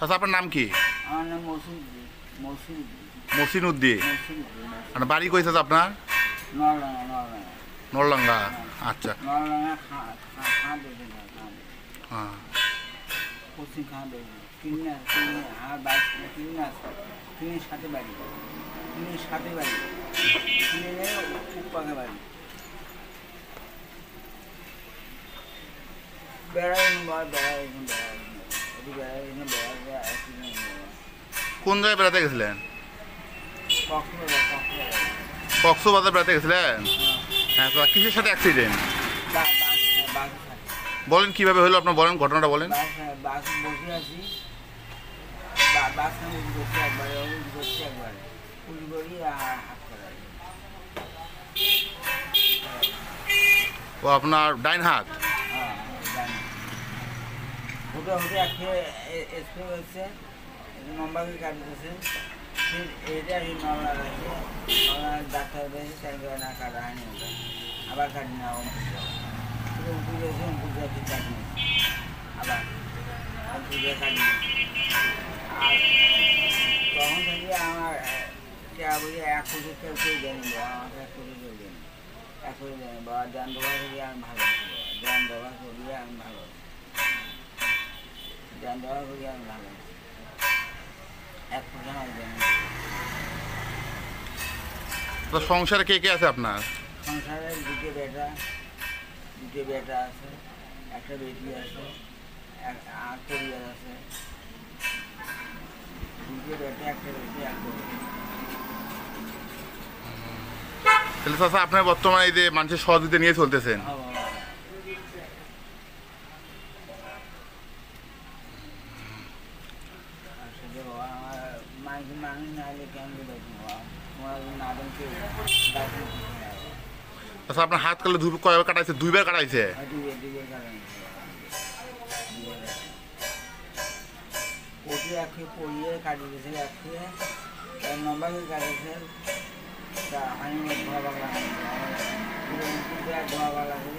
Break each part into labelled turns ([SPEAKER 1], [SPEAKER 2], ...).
[SPEAKER 1] আচ্ছা আপনার নাম কি?
[SPEAKER 2] আমার নাম
[SPEAKER 1] মসিন উদ্দি
[SPEAKER 2] মসুদ
[SPEAKER 1] বাড়ি কইছে আপনার?
[SPEAKER 2] নরলাঙা নরলাঙা
[SPEAKER 1] নরলাঙ্গা আচ্ছা। হ্যাঁ।
[SPEAKER 2] সাথে বাড়ি। সাথে বাড়ি। বাড়ি। বেড়াই বেড়াই বেড়াই
[SPEAKER 1] কোন জায়গায় বেড়াতে গেছিলেন?
[SPEAKER 2] কক্সবাজার
[SPEAKER 1] বেড়াতে গেছিলেন? হ্যাঁ তো কিসের সাথে অ্যাক্সিডেন্ট বলেন কীভাবে হলো, আপনার বলেন, ঘটনাটা বলেন।
[SPEAKER 2] বাস বাস বসে আছি বা- বাস আমি বসে একবারে ওই বসে একবারে পুলি বলি আর হাত করা
[SPEAKER 1] ও আপনার ডাইন হাত
[SPEAKER 2] হ্যাঁ জানি হুটে হুটে আজকে স্প্রে হচ্ছে নম্বরকে কাটতেছে ফির এইটা এই আছে নলা ডাক্তার রয়েছে তাই করে না কাটা হয়নি ওটা। আবার কাটি না উঠে গেছে, উঠে যাচ্ছে কাটি আবার উঠে কাটি আর তখন থেকে আমার টাকা বলি, এক কোটি কেউ কেউ বাবা, আমাকে এক কোটি কেউ দেয়নি। এক কোটি ভালো ভালো আছি দেন দেওয়া করি আমি ভালো এক
[SPEAKER 1] তো সংসারে কে কে আছে আপনার?
[SPEAKER 2] সংসারে দুটো বেটা দুটো বেটা আছে একটা বেটি আছে এক আর পরিবার আছে। দুটো বেটা একটা বেটি বেটি
[SPEAKER 1] তাহলে আপনার বর্তমানে এই যে মানুষের সহযোগিতা নিয়ে চলতেছেন
[SPEAKER 2] হ্যাঁ বাবা। আসলে বাবা, আমার মানুষ মানুষ না হলে কেমন দেখব বাবা? তোমার না দেখে ডাক্তার কিছু নাই বাবা।
[SPEAKER 1] আচ্ছা আপনার হাত কালে দুই কয়বার কাটাইছে দুইবার কাটাইছে
[SPEAKER 2] আর দিবে, দিবে কারণ আছে বাবা। দিবে কারণ। ওটি একে পড়িয়ে কাটি দিয়েছে একে তার নম্বরকে কাটিয়েছে তা আমি ধোয়া বাগলা পুরো উঁচু দেওয়া ধোয়া বাগলা করে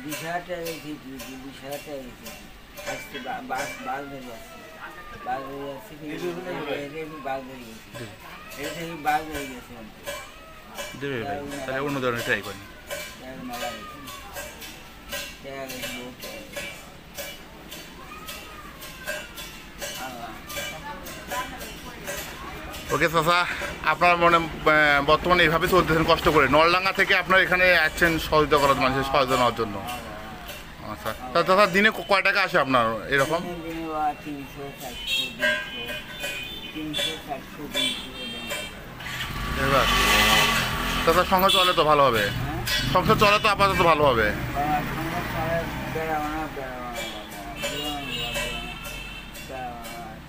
[SPEAKER 2] মনে রেখে দিয়েছি বিষয়টা রেখে করা আসছে বাস বাস ধরে আসছে। বাস ধরে আসছে আমি বাস ধরে গেছি। এটা থেকে বাস ধরে গেছে
[SPEAKER 1] তাহলে অন্য ধরনের ট্রাই করেন।
[SPEAKER 2] টাকা মালা গেছে।
[SPEAKER 1] ওকে চাচা আপনার মনে বর্তমানে এইভাবে চলতেছেন, কষ্ট করে। নলডাঙ্গা থেকে আপনার এখানে আসছেন সহযোগিতা করার মানুষের সহযোগিতা নেওয়ার জন্য। আচ্ছা। তা চাচা দিনে কয় টাকা আসে আপনার এরকম। এবার। চাচা সংসার চলে তো ভালো হবে।
[SPEAKER 2] হ্যাঁ
[SPEAKER 1] সংসার চলে তো আপাতত ভালো হবে।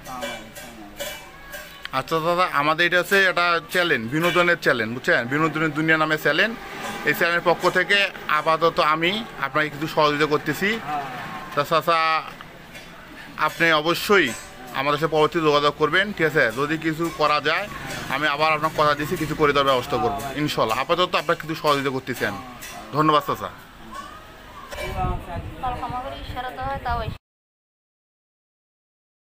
[SPEAKER 2] না
[SPEAKER 1] আচ্ছা দাদা আমাদের এটা হচ্ছে এটা চ্যালেঞ্জ বিনোদনের চ্যালেঞ্জ বুঝছেন? বিনোদনের দুনিয়া নামে চ্যালেঞ্জ এই চ্যানেলের পক্ষ থেকে আপাতত আমি আপনাকে কিছু সহযোগিতা করতেছি।
[SPEAKER 2] হ্যাঁ।
[SPEAKER 1] তা চাচা আপনি অবশ্যই আমাদের সাথে পরবর্তী যোগাযোগ করবেন ঠিক আছে? যদি কিছু করা যায় আমি আবার আপনার কথা দিচ্ছি কিছু করে দেওয়ার ব্যবস্থা করব ইনশাল্লাহ। আপাতত আপনার কিছু সহযোগিতা করতেছি আমি। ধন্যবাদ চাচা।